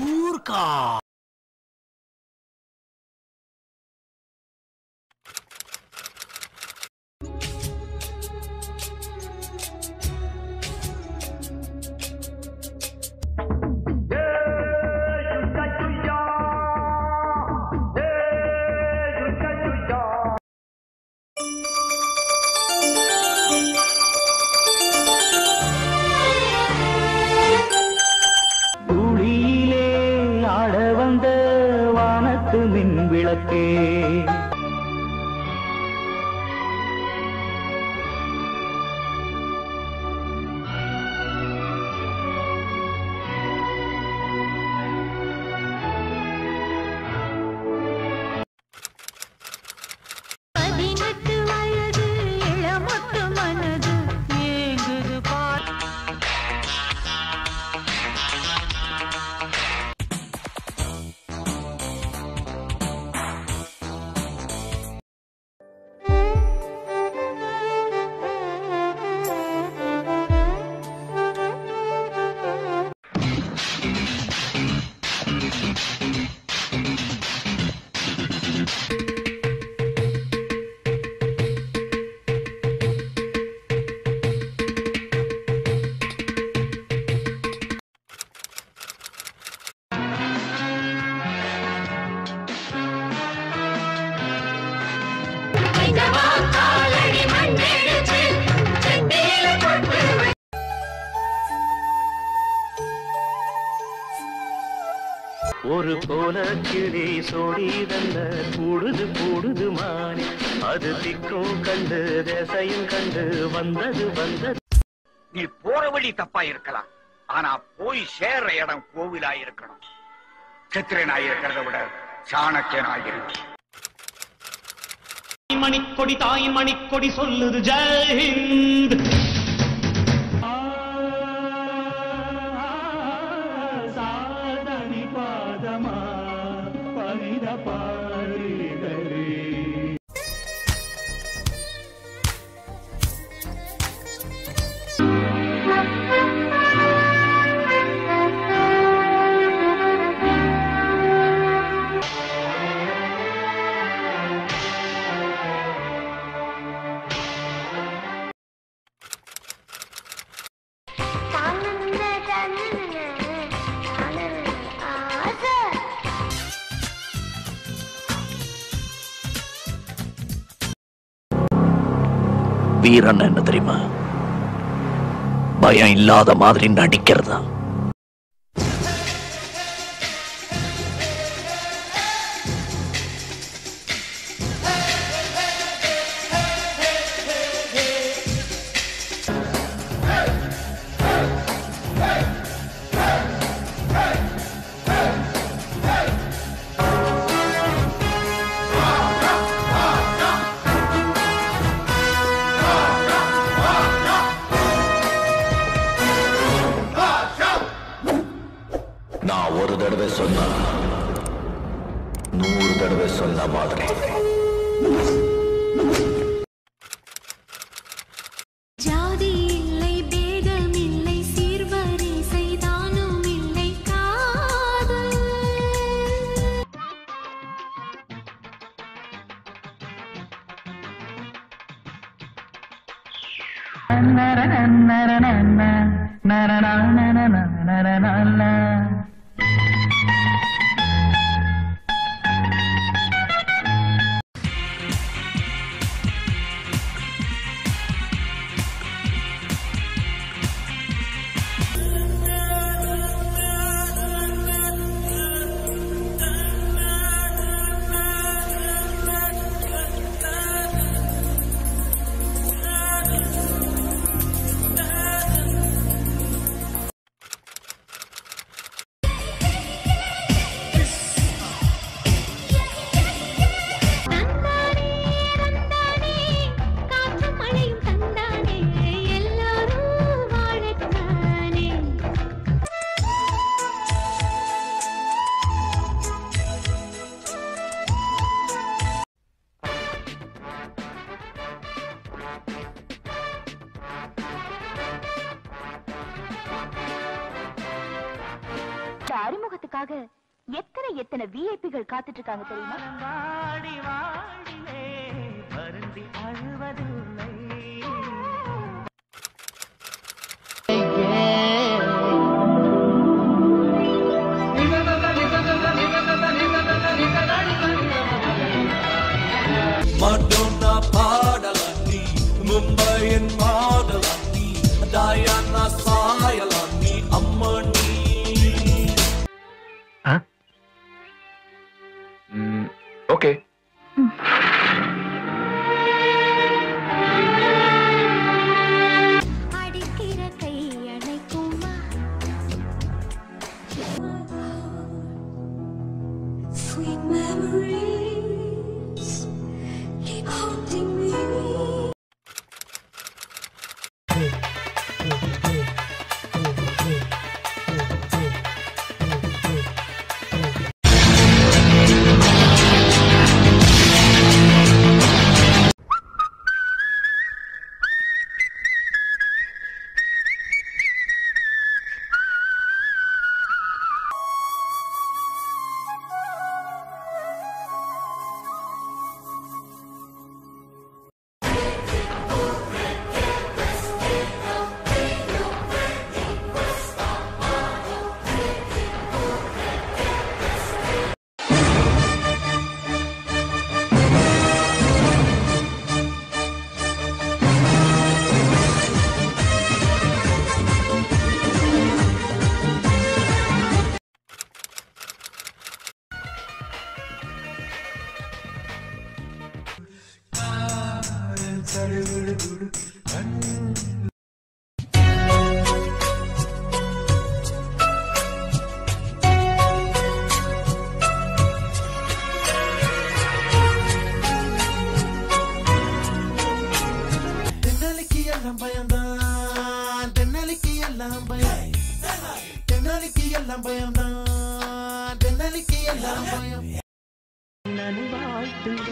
ஊர்கா மின் ஒரு கோல கிளி சோடி தந்த கூடுது கூடுது மானி அது திக்கும் கண்டு தேசையும் கண்டு வந்தது வந்தது. நீ போற வழி தப்பா இருக்கலாம். ஆனா போய் சேர்ற இடம் கோவிலா இருக்கணும். சித்திரனாய் இருக்கிறத விட சாணக்கியனாயிருக்கு மணிக்கொடி தாயின் மணிக்கொடி சொல்லுது ஜெயஹிந்த் வீரன் என்ன தெரியுமா? பயம் இல்லாத மாதிரி நடிக்கிறதா? தடவை சொன்னா நூறு தடவை சொன்ன மாதிரி. நரண நரண நரண காதல் அறிமுகத்துக்காக எத்தனை எத்தனை விஐபிகள் காத்துட்டு இருக்காங்க தெரியுமா? வாடி வாடிலே வருந்தி அழுவதில்லை. மடோனா பாடலாண்டி மும்பையின் மாடலாண்டி Ok. Ừ. Sweet memories தென்னாலிக்கு எல்லாம் பயம்தான். தென்னாலிக்கு எல்லாம் பயம் தென்னாலிக்கு எல்லாம் பயம்தான். தென்னாலிக்கு எல்லாம் பயம். நல்வாழ்த்துங்கள்